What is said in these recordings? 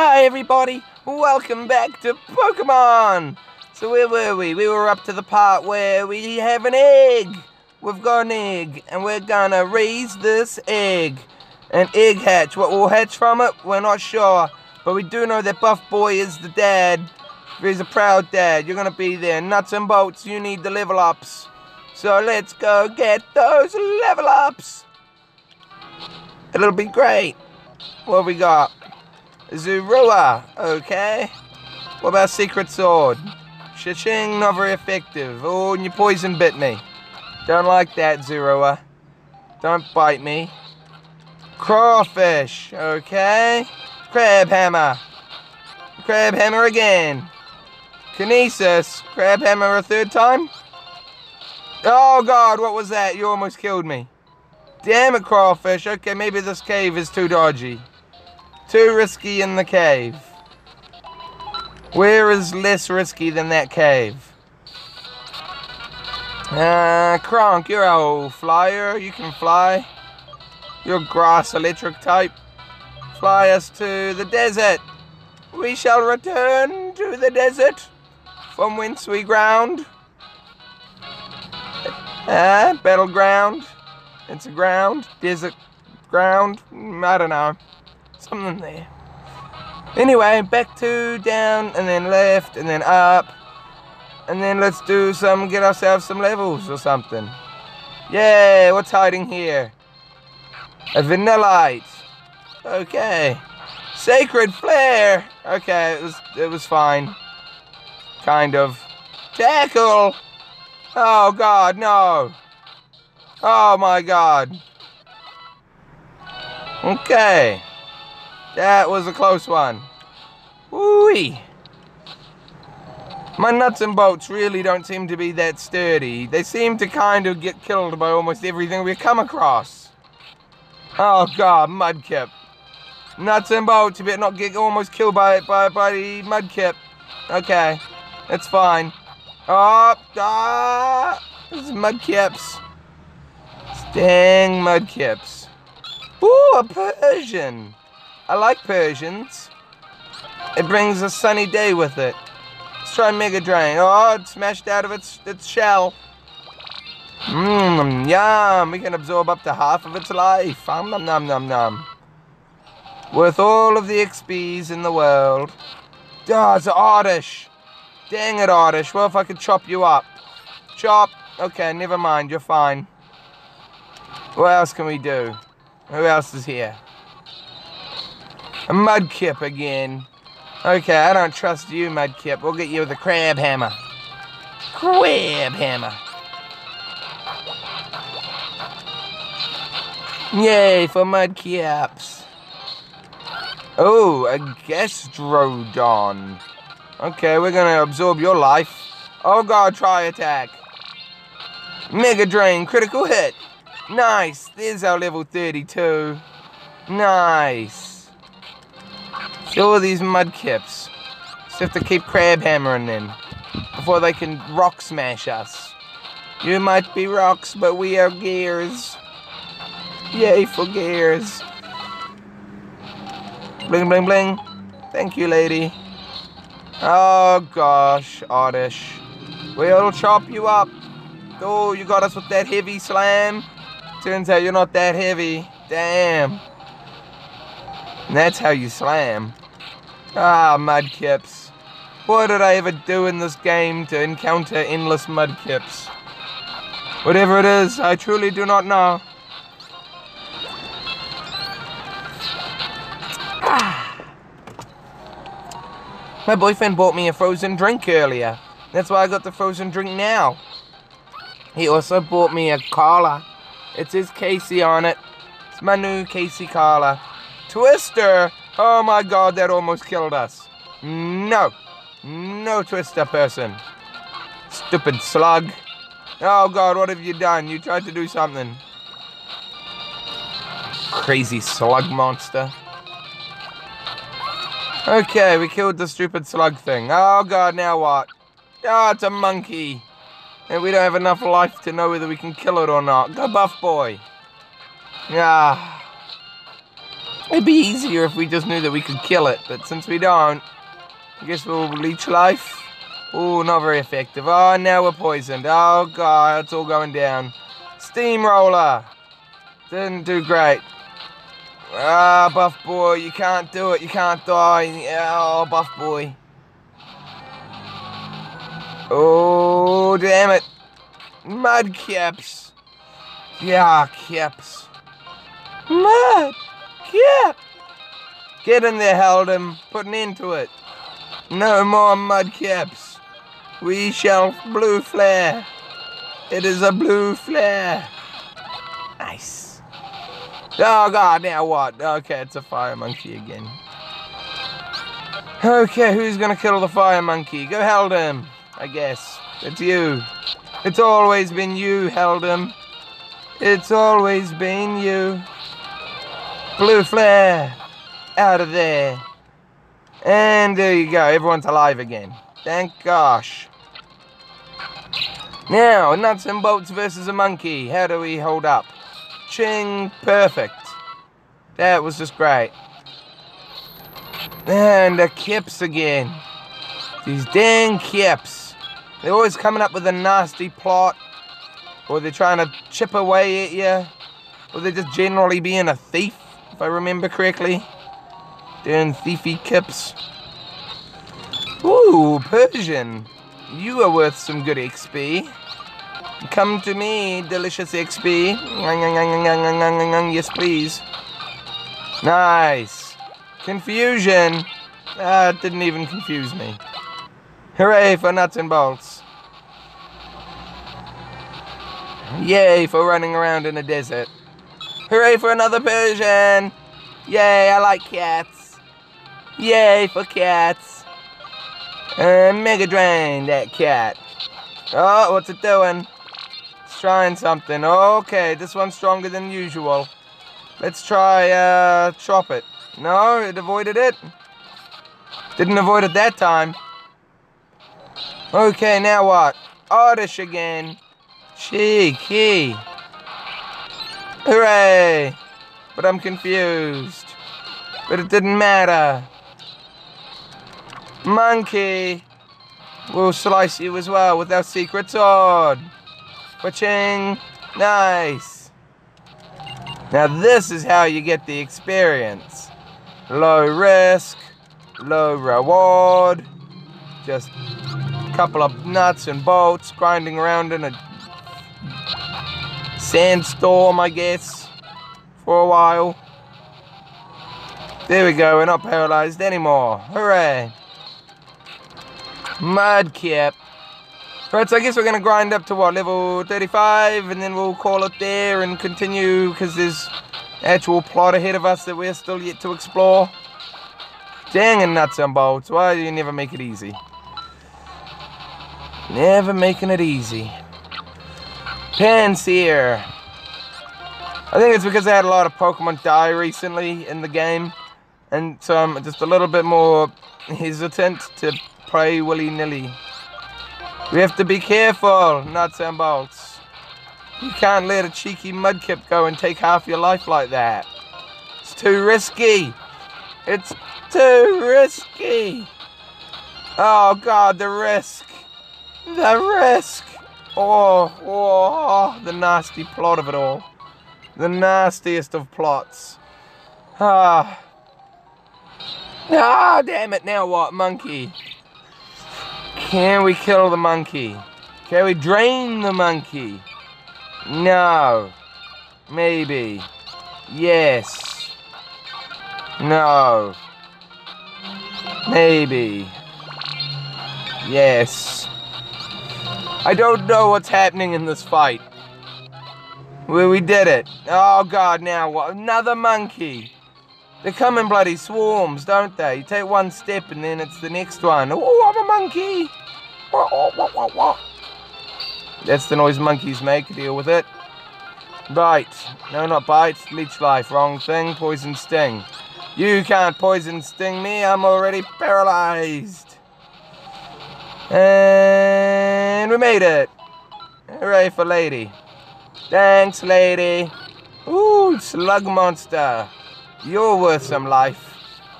Hi everybody, welcome back to Pokemon! So where were we? We were up to the part where we have an egg! We've got an egg, and we're gonna raise this egg. An egg hatch. What will hatch from it? We're not sure. But we do know that Buff Boy is the dad. He's a proud dad. You're gonna be there. Nuts and bolts, you need the level ups. So let's go get those level ups! It'll be great. What we got? Zorua, okay. What about Secret Sword? Cha-ching, not very effective. Oh, and your poison bit me. Don't like that, Zorua. Don't bite me. Crawfish, okay. Crab Hammer. Crab Hammer again. Kinesis. Crab Hammer a third time? Oh god, what was that? You almost killed me. Damn it, Crawfish. Okay, maybe this cave is too dodgy. Too risky in the cave. Where is less risky than that cave? Uh, Kronk, you're a flyer. You can fly. You're grass electric type. Fly us to the desert. We shall return to the desert from whence we ground. Ah, uh, battleground. It's a ground. Desert ground. I don't know something there. Anyway, back to down and then left and then up. And then let's do some, get ourselves some levels or something. Yay, what's hiding here? A vanillite. Okay. Sacred flare. Okay, it was, it was fine. Kind of. Tackle. Oh God, no. Oh my God. Okay. That was a close one. Woo-wee. My nuts and bolts really don't seem to be that sturdy. They seem to kind of get killed by almost everything we come across. Oh god, Mudkip. Nuts and bolts, you better not get almost killed by by by the Mudkip. Okay, that's fine. Oh, ah, this is Mudkips. Dang Mudkips. Ooh, a Persian. I like Persians. It brings a sunny day with it. Let's try Mega Drain. Oh, it's smashed out of its, its shell. Mmm, yum. We can absorb up to half of its life. Um, nom, nom, nom, nom. Worth all of the XPs in the world. Oh, it's Oddish. Dang it, Oddish. Well, if I could chop you up. Chop. Okay, never mind. You're fine. What else can we do? Who else is here? Mudkip again. Okay, I don't trust you, Mudkip. We'll get you with a crab hammer. Crab hammer. Yay for Mudkips. Oh, a Gastrodon. Okay, we're gonna absorb your life. Oh god, try attack. Mega Drain, critical hit. Nice, there's our level 32. Nice. Of these mudkips. Just have to keep crab hammering them before they can rock smash us. You might be rocks, but we are gears. Yay for gears. Bling, bling, bling. Thank you, lady. Oh, gosh, Oddish. We'll chop you up. Oh, you got us with that heavy slam. Turns out you're not that heavy. Damn. And that's how you slam. Ah, mudkips. What did I ever do in this game to encounter endless mudkips? Whatever it is, I truly do not know. Ah. My boyfriend bought me a frozen drink earlier. That's why I got the frozen drink now. He also bought me a collar. It says Casey on it. It's my new Casey collar. Twister! Oh my god, that almost killed us. No. No Twister person. Stupid slug. Oh god, what have you done? You tried to do something. Crazy slug monster. Okay, we killed the stupid slug thing. Oh god, now what? Oh, it's a monkey. And we don't have enough life to know whether we can kill it or not. Go buff boy. Yeah. It'd be easier if we just knew that we could kill it, but since we don't, I guess we'll leech life. Oh, not very effective. Oh, now we're poisoned. Oh, God, it's all going down. Steamroller. Didn't do great. Ah, Buff Boy, you can't do it. You can't die. Oh, Buff Boy. Oh, damn it. Mud caps. Yeah, caps. Mud cap. Get in there, Heldem. Put an end to it. No more mud caps. We shall blue flare. It is a blue flare. Nice. Oh god, now what? Okay, it's a fire monkey again. Okay, who's gonna kill the fire monkey? Go Heldem, I guess. It's you. It's always been you, Heldem. It's always been you. Blue flare. Out of there. And there you go, everyone's alive again. Thank gosh. Now, nuts and bolts versus a monkey. How do we hold up? Ching, perfect. That was just great. And the kips again. These dang kips. They're always coming up with a nasty plot. Or they're trying to chip away at you. Or they're just generally being a thief, if I remember correctly. Doing thiefy kips. Ooh, Persian. You are worth some good XP. Come to me, delicious XP. Yes, please. Nice. Confusion. Ah, it didn't even confuse me. Hooray for nuts and bolts. Yay for running around in a desert. Hooray for another Persian. Yay, I like cats. Yay for cats. Uh, Mega Drain, that cat. Oh, what's it doing? It's trying something. Okay, this one's stronger than usual. Let's try, uh, chop it. No, it avoided it. Didn't avoid it that time. Okay, now what? Oddish again. Cheeky. Hooray! But I'm confused. But it didn't matter. Monkey. We'll slice you as well with our secret sword. Waching. Nice. Now this is how you get the experience. Low risk, low reward. Just a couple of nuts and bolts grinding around in a sandstorm, I guess, for a while. There we go, we're not paralyzed anymore. Hooray. Mudkip. Right, so I guess we're gonna grind up to what, level 35, and then we'll call it there and continue, because there's actual plot ahead of us that we're still yet to explore. Dang and nuts and bolts, why do you never make it easy? Never making it easy. Pansear. I think it's because I had a lot of Pokemon die recently in the game, and so I'm just a little bit more hesitant to play willy-nilly. We have to be careful, nuts and bolts. You can't let a cheeky mudkip go and take half your life like that. It's too risky. It's too risky. Oh God, the risk. The risk. Oh, oh, the nasty plot of it all. The nastiest of plots. Ah. Ah, damn it, now what, monkey? Can we kill the monkey? Can we drain the monkey? No. Maybe. Yes. No. Maybe. Yes. I don't know what's happening in this fight. Well, we did it. Oh god, now what? Another monkey. They come in bloody swarms, don't they? You take one step and then it's the next one. Oh, I'm a monkey. That's the noise monkeys make. Deal with it. Bite. No, not bite. Leech life. Wrong thing. Poison sting. You can't poison sting me. I'm already paralyzed. And we made it. Hooray for lady. Thanks, lady. Ooh, slug monster. You're worth some life.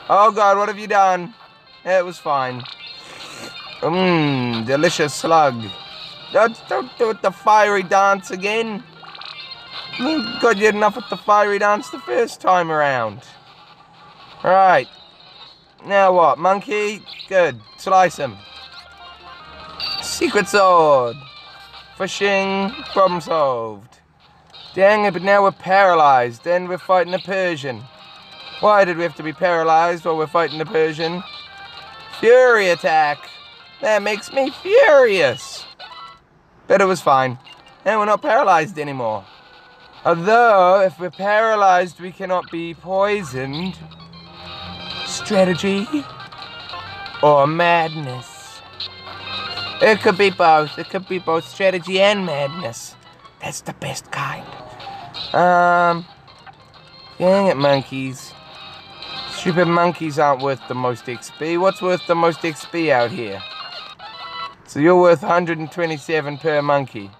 Oh God, what have you done? It was fine. Mmm, delicious slug. Don't, don't do it the fiery dance again. You got you enough with the fiery dance the first time around. Alright. Now what? Monkey? Good. Slice him. Secret sword. Fishing. Problem solved. Dang it, but now we're paralyzed. Then we're fighting a Persian. Why did we have to be paralyzed while we're fighting a Persian? Fury attack. That makes me furious. But it was fine. And we're not paralyzed anymore. Although, if we're paralyzed, we cannot be poisoned. Strategy or madness? It could be both. It could be both strategy and madness. That's the best kind. Um, dang it, monkeys. Stupid monkeys aren't worth the most XP. What's worth the most XP out here? So you're worth 127 per monkey.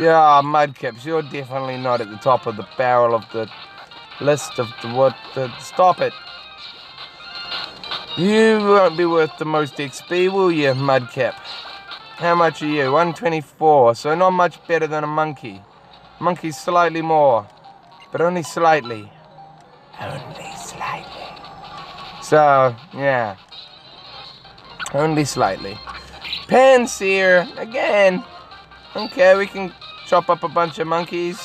Yeah, mudcaps. you're definitely not at the top of the barrel of the list of the what. The, stop it. You won't be worth the most XP, will you, Mudkip? How much are you? 124, so not much better than a monkey. Monkey's slightly more, but only slightly. Only slightly. So, yeah. Only slightly. Pansear, again. Okay, we can chop up a bunch of monkeys.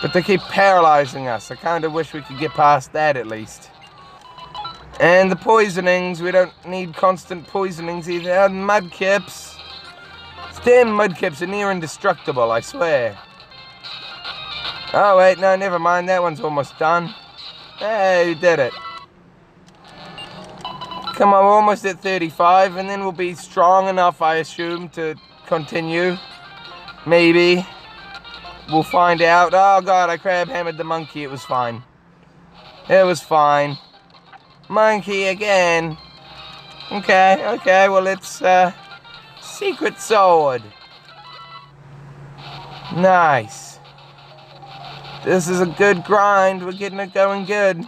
But they keep paralyzing us. I kind of wish we could get past that at least. And the poisonings, we don't need constant poisonings either. And mudkips. Damn mudkips are near indestructible, I swear. Oh wait, no, never mind. That one's almost done. Hey, you did it. Come on, we're almost at 35, and then we'll be strong enough, I assume, to continue. Maybe. We'll find out. Oh god, I crab hammered the monkey. It was fine. It was fine. Monkey again. Okay, okay, well it's uh secret sword. Nice. This is a good grind. We're getting it going good.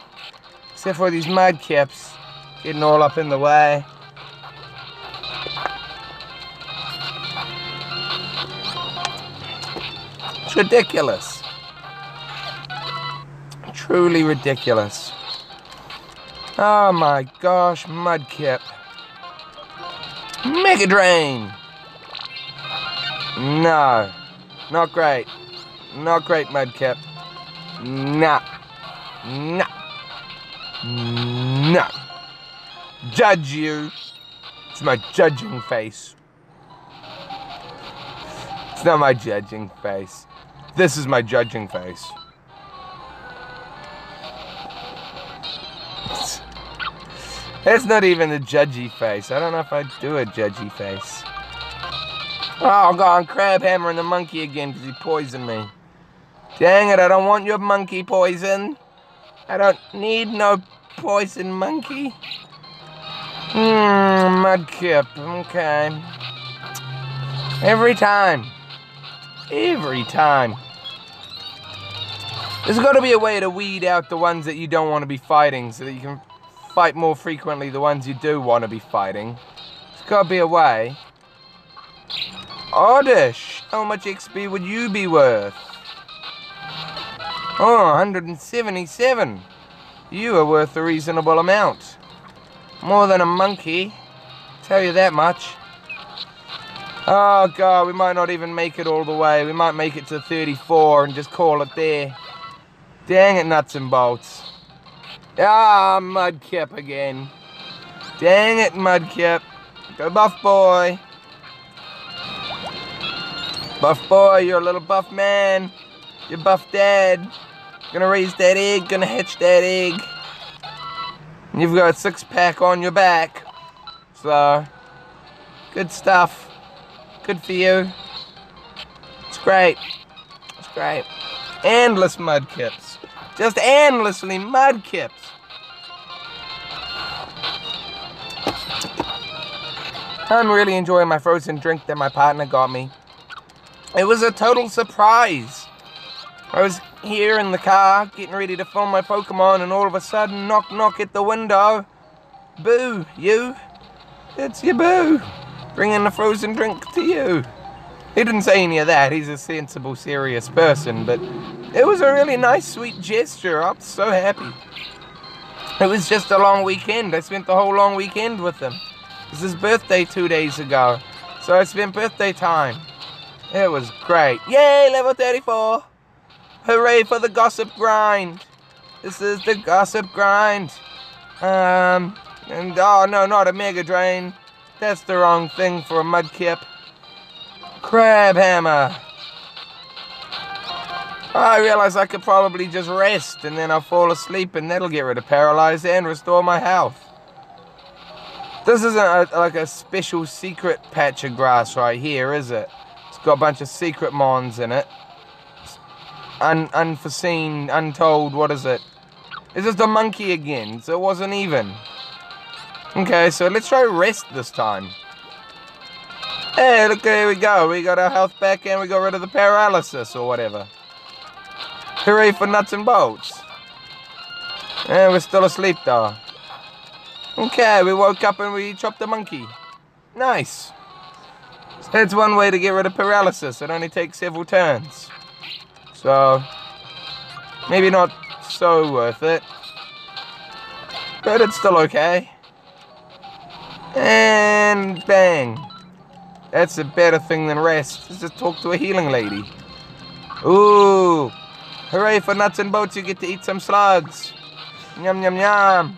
Except for these mudkips getting all up in the way. It's ridiculous. Truly ridiculous. Oh my gosh, Mudkip. Mega Drain! No. Not great. Not great, Mudkip. Nah. Nah. Nah. Judge you. It's my judging face. It's not my judging face. This is my judging face. It's not even a judgy face. I don't know if I'd do a judgy face. Oh, God, crab hammering the monkey again because he poisoned me. Dang it, I don't want your monkey poison. I don't need no poison monkey. Mmm, mudkip, okay. Every time. Every time. There's got to be a way to weed out the ones that you don't want to be fighting so that you can fight more frequently the ones you do want to be fighting. There's got to be a way. Oddish, how much XP would you be worth? Oh, 177. You are worth a reasonable amount. More than a monkey. Tell you that much. Oh god, we might not even make it all the way. We might make it to 34 and just call it there. Dang it, nuts and bolts. Ah, Mudkip again. Dang it, Mudkip. Go buff boy. Buff boy, you're a little buff man. You're buff dad. Gonna raise that egg, gonna hatch that egg. And you've got a six pack on your back. So, good stuff. Good for you. It's great. It's great. Endless mudkips. Just endlessly mudkips. I'm really enjoying my frozen drink that my partner got me. It was a total surprise. I was here in the car, getting ready to film my Pokemon, and all of a sudden, knock, knock at the window. Boo, you. It's your boo. Bringing a frozen drink to you. He didn't say any of that. He's a sensible, serious person, but it was a really nice, sweet gesture. I'm so happy. It was just a long weekend. I spent the whole long weekend with him. It was his birthday two days ago. So I spent birthday time. It was great. Yay, level 34. Hooray for the gossip grind. This is the gossip grind. Um, and oh no, not a Mega Drain. That's the wrong thing for a Mudkip. Crab Hammer. I realize I could probably just rest and then I'll fall asleep and that'll get rid of paralyzed and restore my health. This isn't a, like a special secret patch of grass right here, is it? It's got a bunch of secret mons in it. Un unforeseen, untold, what is it? It's just a monkey again, so it wasn't even. Okay, so let's try rest this time. Hey, look, there we go. We got our health back and we got rid of the paralysis or whatever. Hooray for nuts and bolts. And we're still asleep though. Okay, we woke up and we chopped a monkey. Nice. That's one way to get rid of paralysis. It only takes several turns. So, maybe not so worth it. But it's still okay. And bang. That's a better thing than rest. Let's just talk to a healing lady. Ooh. Hooray for nuts and bolts, you get to eat some slugs. Yum, yum, yum.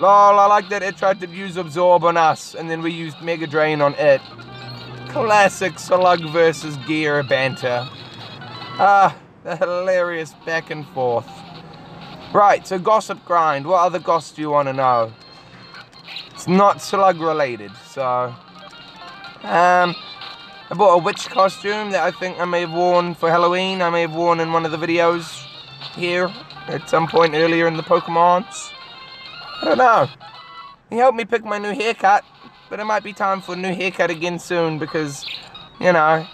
Lol, I like that it tried to use Absorb on us, and then we used Mega Drain on it. Classic slug versus gear banter. Ah, the hilarious back and forth. Right, so Gossip Grind. What other goss do you want to know? It's not slug related, so... Um, I bought a witch costume that I think I may have worn for Halloween. I may have worn in one of the videos here at some point earlier in the Pokemons. I don't know. He helped me pick my new haircut, but it might be time for a new haircut again soon because, you know,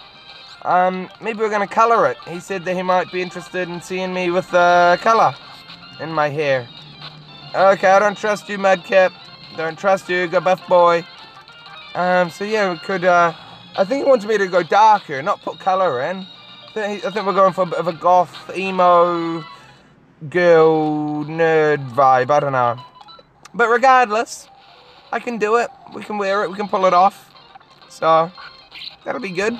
um, maybe we're going to color it. He said that he might be interested in seeing me with uh, color in my hair. Okay, I don't trust you, Mudkip. Don't trust you, go buff boy. Um, so yeah, we could, uh, I think he wanted me to go darker, not put colour in. I think, we're going for a bit of a goth, emo, girl, nerd vibe, I don't know. But regardless, I can do it. We can wear it, we can pull it off. So, that'll be good.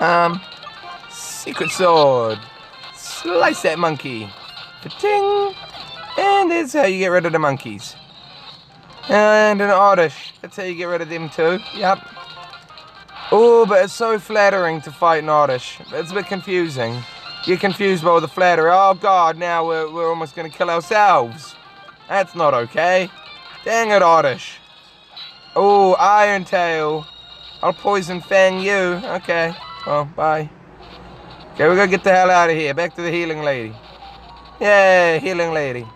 Um, secret sword. Slice that monkey. Ting. And that's how you get rid of the monkeys. And an Oddish. That's how you get rid of them too. Yep. Oh, but it's so flattering to fight an Oddish. It's a bit confusing. You're confused by the flattery. Oh god, now we're, we're almost to kill ourselves. That's not okay. Dang it, Oddish. Oh, Iron Tail. I'll poison Fang you. Okay. Well, bye. Okay, we're gonna get the hell out of here. Back to the healing lady. Yay, healing lady.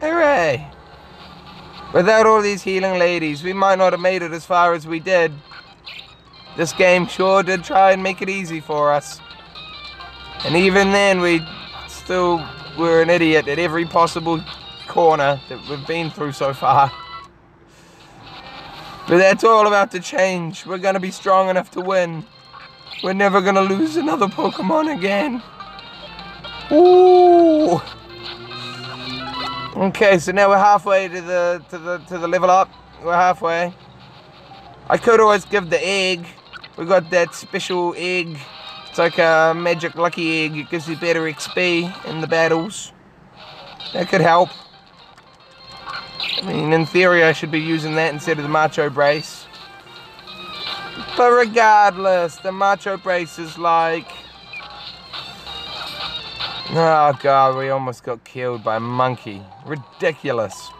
Hooray. Without all these healing ladies, we might not have made it as far as we did. This game sure did try and make it easy for us. And even then, we still were an idiot at every possible corner that we've been through so far. But that's all about to change. We're to be strong enough to win. We're never to lose another Pokemon again. Ooh. Okay, so now we're halfway to the to the to the level up. We're halfway. I could always give the egg. We got that special egg. It's like a magic lucky egg. It gives you better XP in the battles. That could help. I mean, in theory, I should be using that instead of the Macho Brace. But regardless, the Macho Brace is like Oh god, we almost got killed by a monkey. Ridiculous.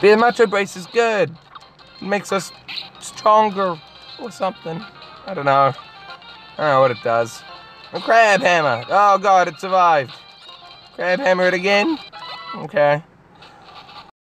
But the Macho Brace is good. It makes us stronger or something. I don't know. I don't know what it does. A crab hammer. Oh god, it survived. Crab hammer it again? Okay.